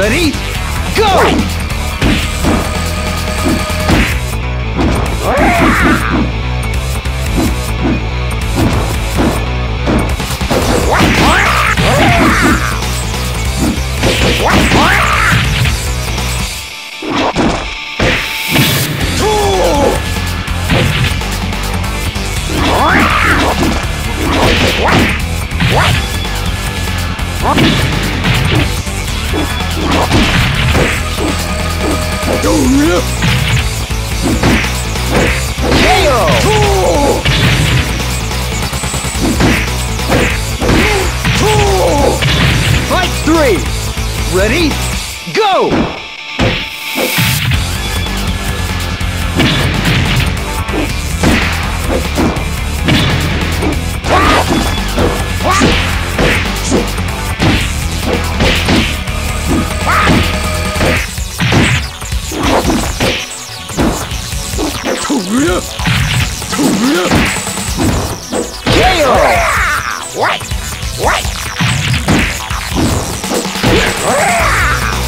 Ready? Go!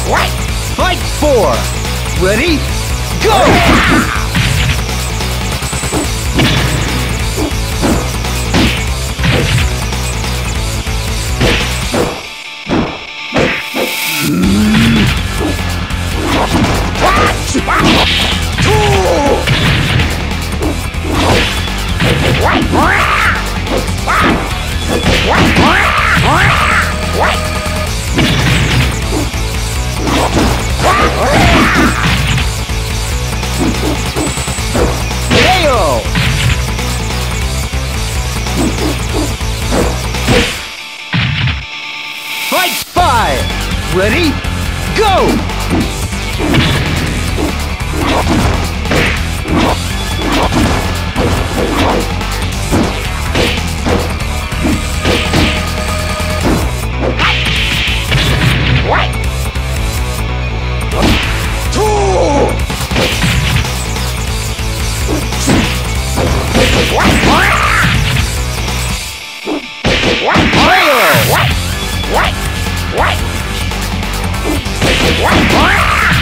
Fight Fight four! Ready? Go!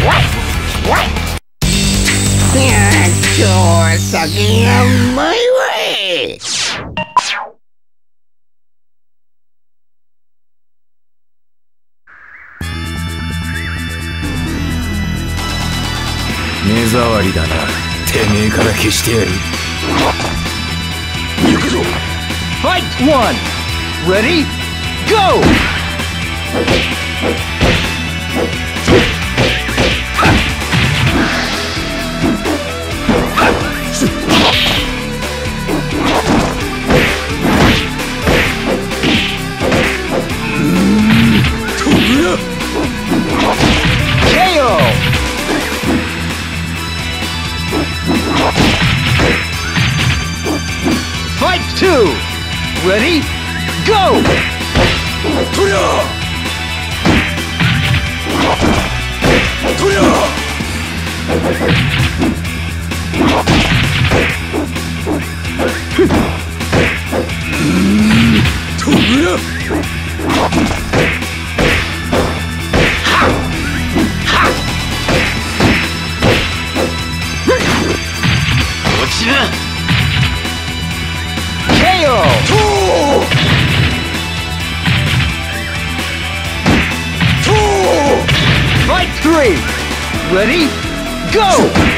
今日は酒がうまいわい目障りだなてめえから消してやる Fight one! Ready? Go! KO! Fight two! Ready? Go! Three! Ready? Go!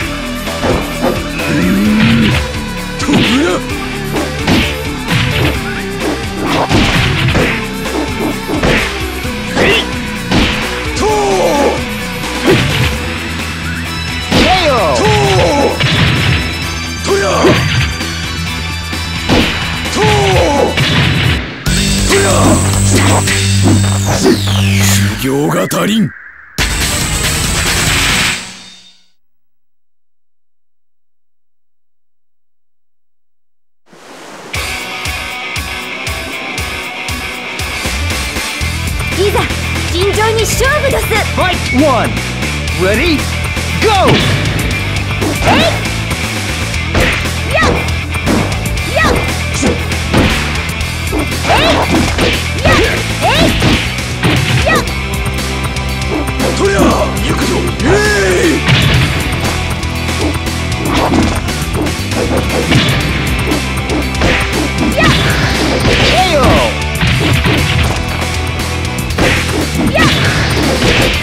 Ready? Go! Yeah!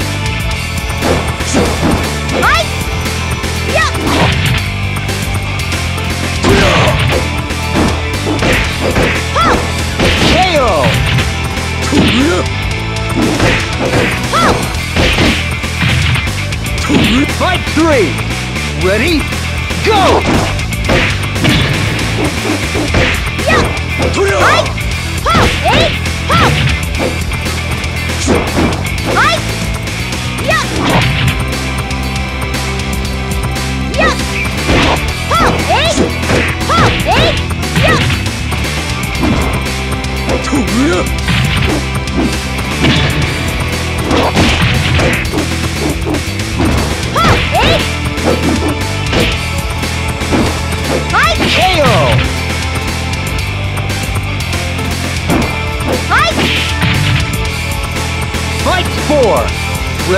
Fight three! Ready? Go! Yeah! Hi! Ho! Eight!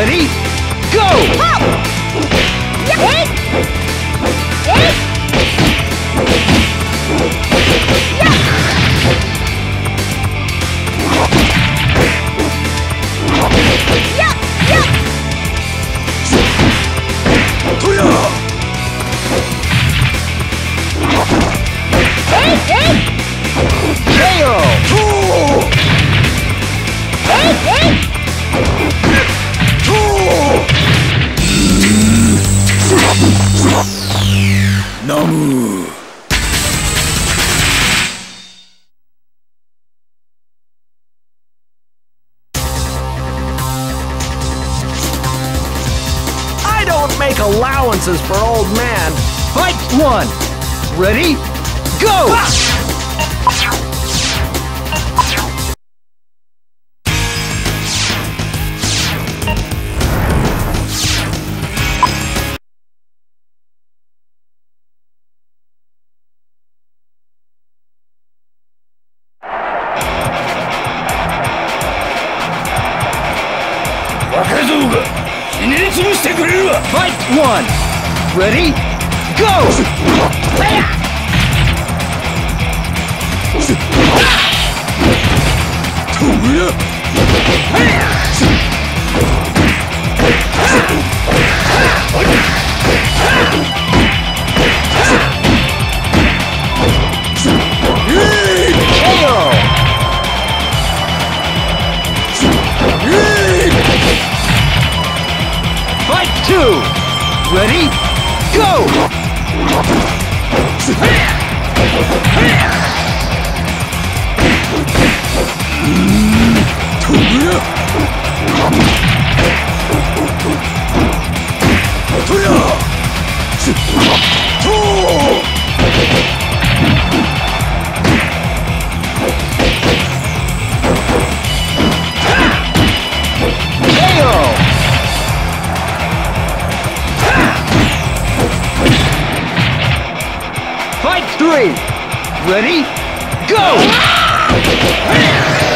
Ready? Go! to three. Ready? Go!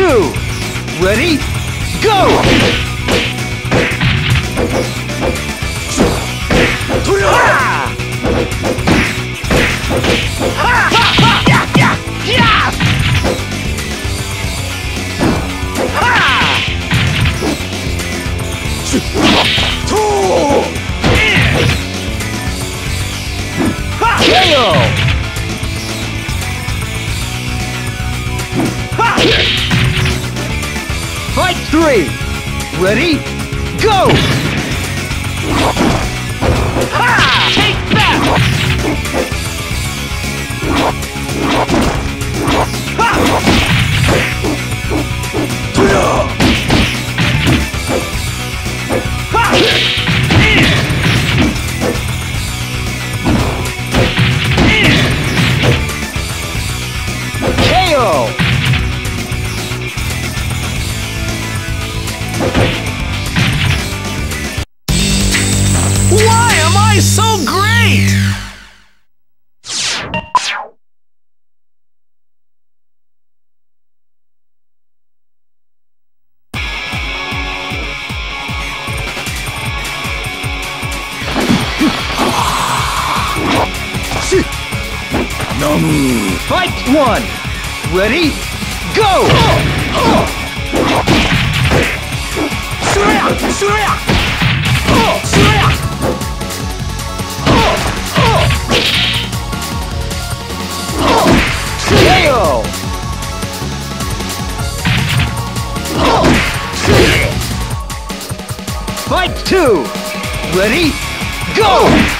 Two! Ready? Go! KO! Fight three! Ready? Go! Ha! Take that! Ready? Go! KO! Fight two! Ready? Go!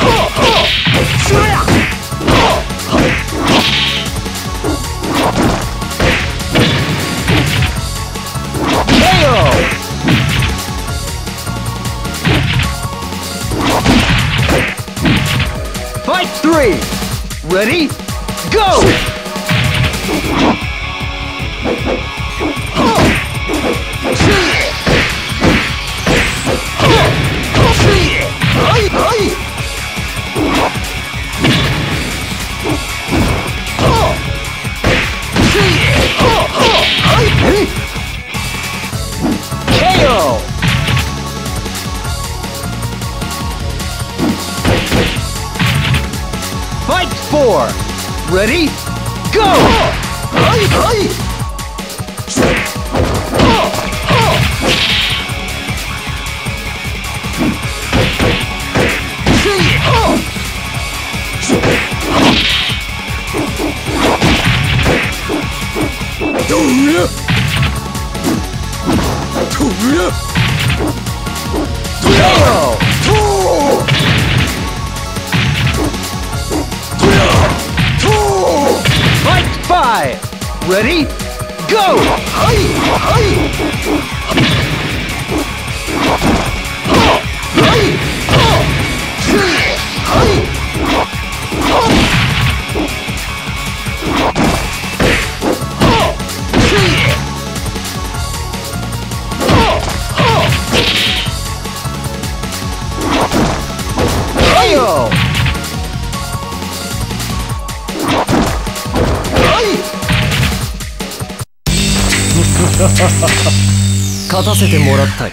KO! Ready? KO! 勝たせてもらったよ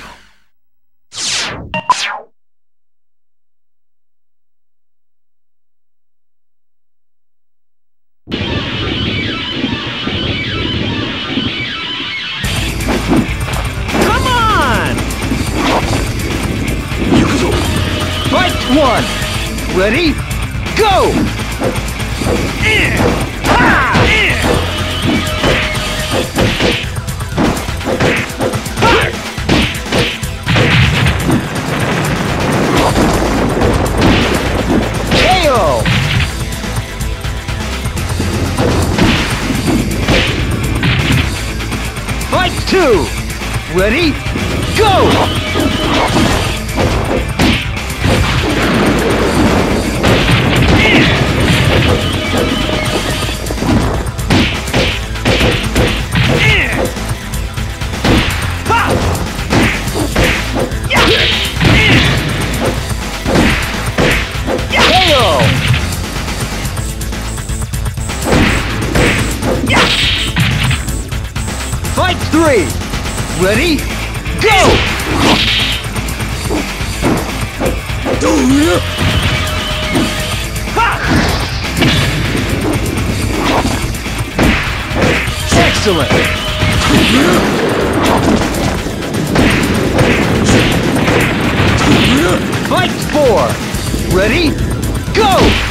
Ready? Go! Excellent! Fight four! Ready? Go!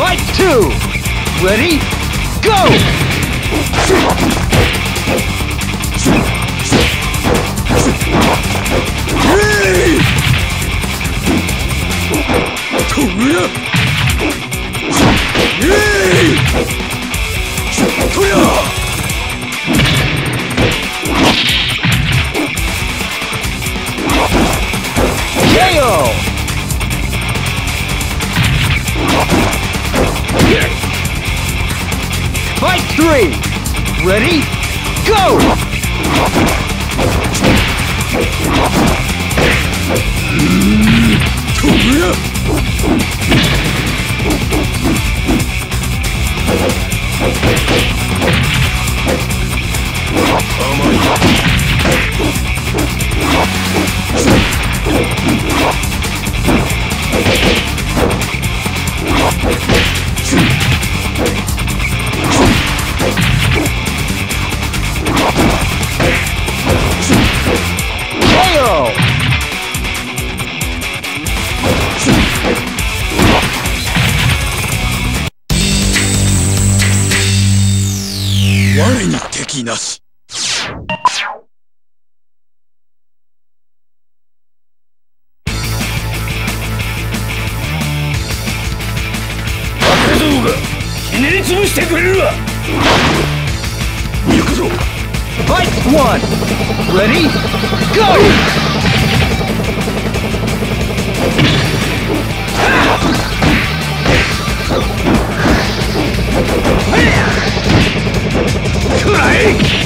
Fight two! Ready? Go! KO! Fight three! Ready? Go! KO! KO!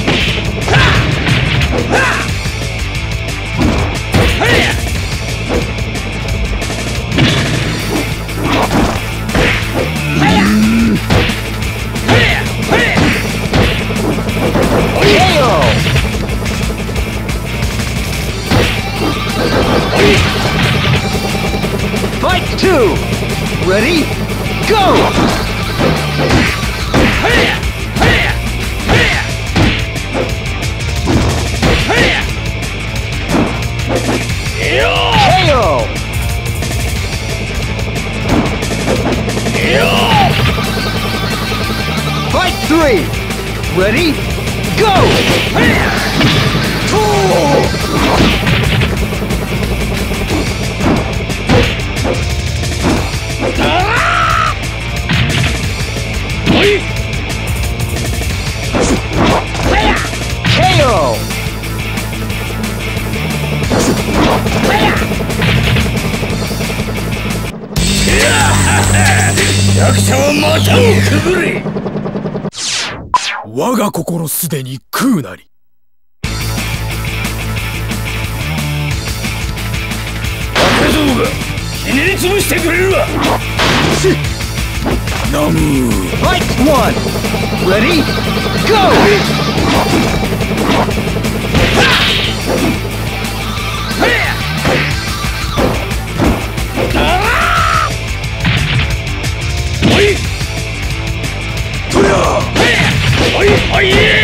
すでに空なり若造がひねり潰してくれるわナムー Fight one! Ready? Go! おいおい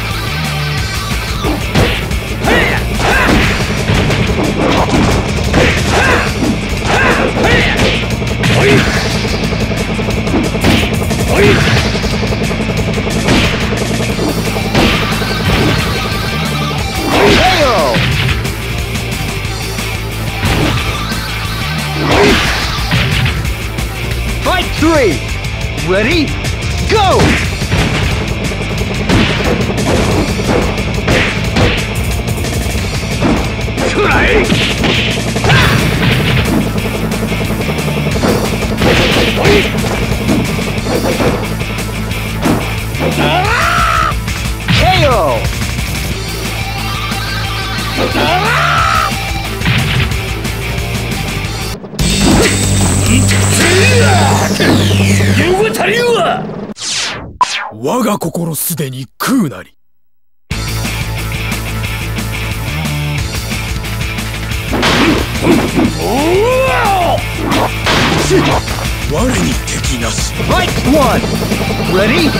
three. Ready? Go! Try! Ah! KO! Ah! い KO! 用が足りんわ我が心すでに空なり我に敵なし Fight one! Ready? Go!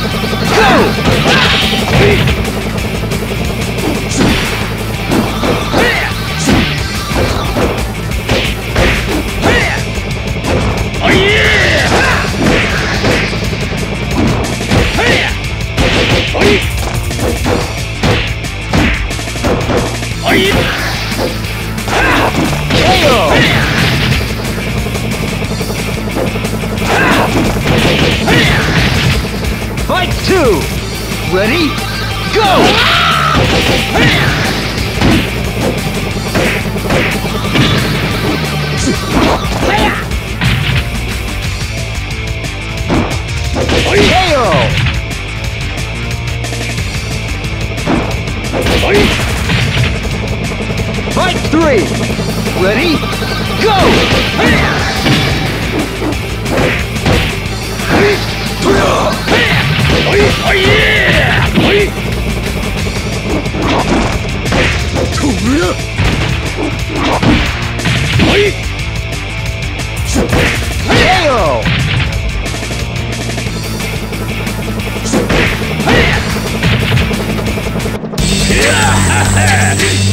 Fight two! Ready? Go! Fight three! Ready? Go! お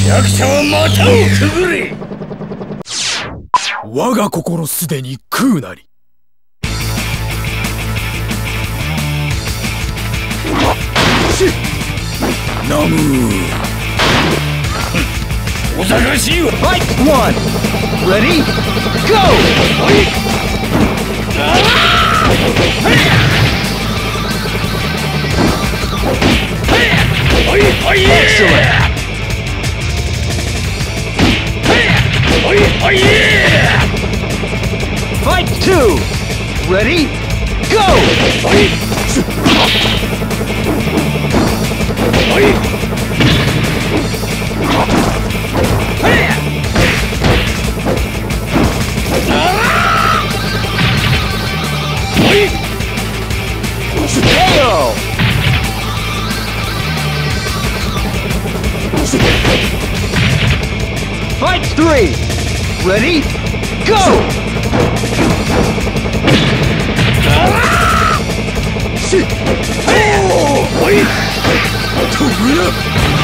弱者は股をくぐれ我が心すでに空なりナムーおざかしいわ Fight one! Ready? Go! Ready? Go! Fight three! Ready? Go! し。おい。ぶ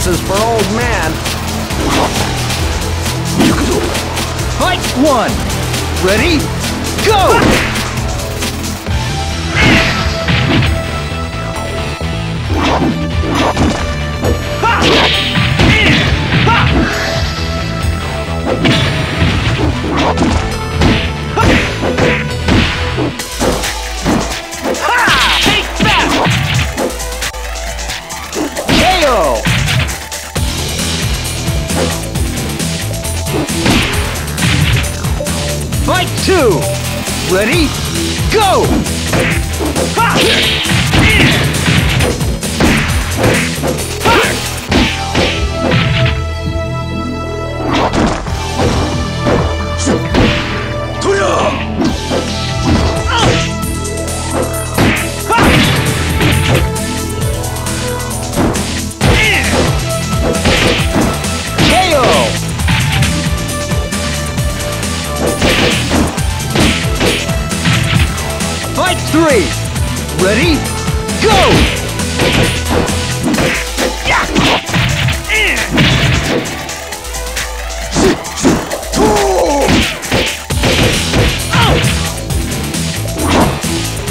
chances for old man. Fight one! Ready? Go! Ha! Ready? Go! Ha! three. Ready? Go!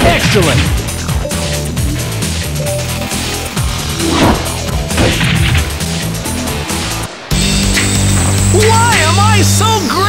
Excellent! Why am I so great?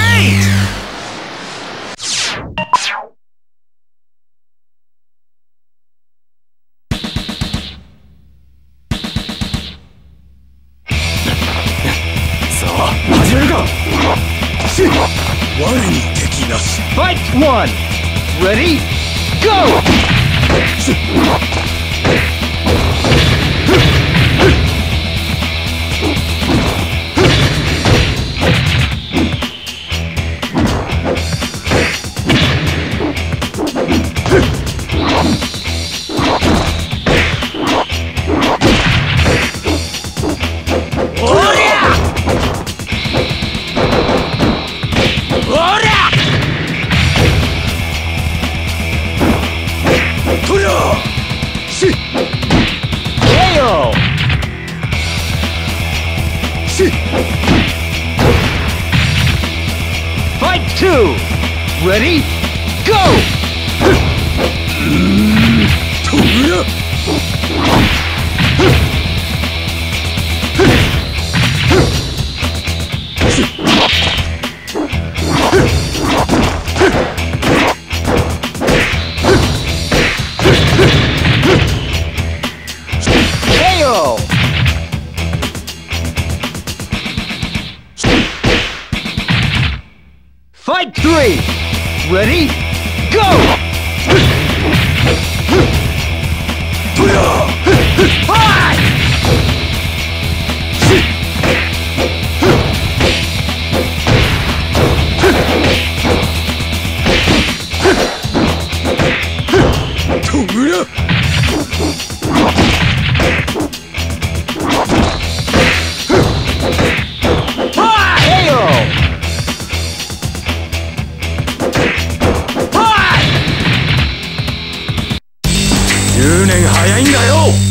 早いんだよ。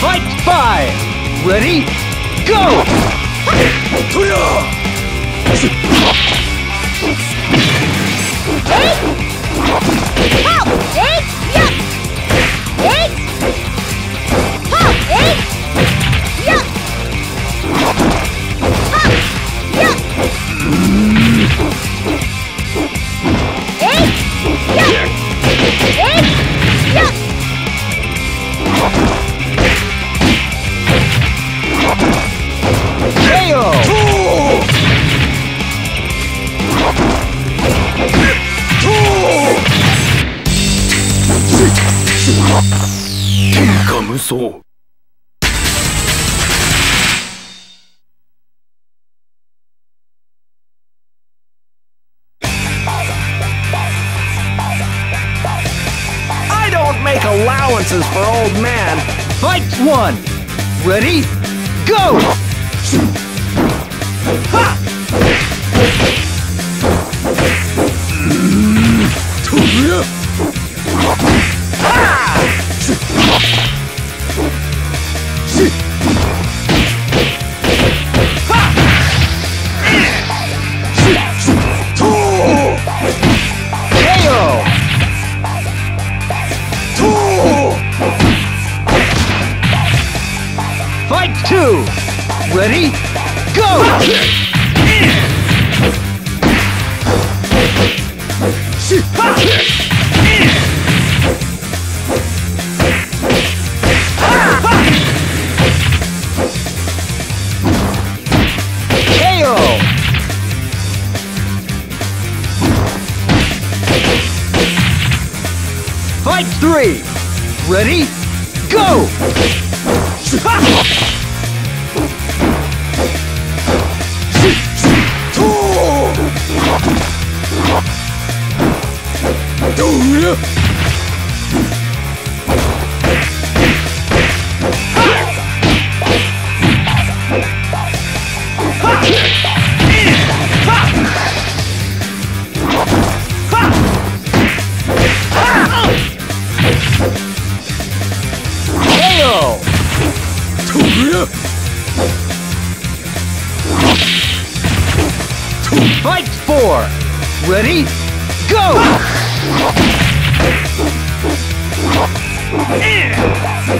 Fight five! Ready? Go! Help! Hey!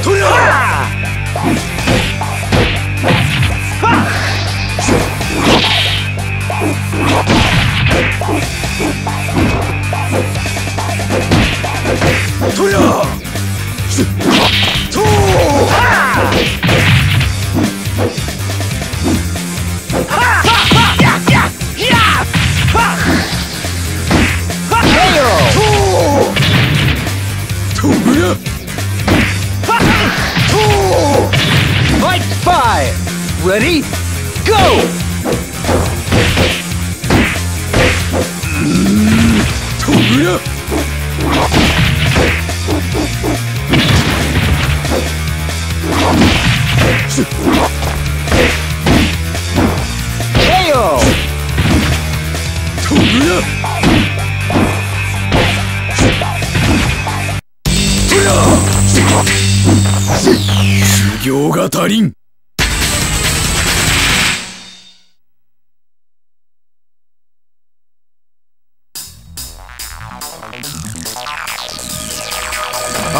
돌려라! 돌려!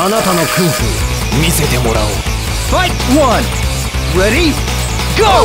あなたの空腹見せてもらおう Fight one! Ready? Go!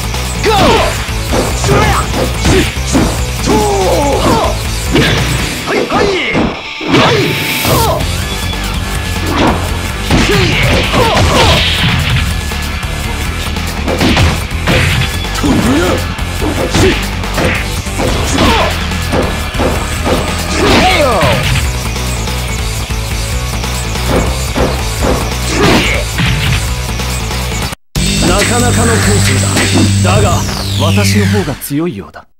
だが私の方が強いようだ。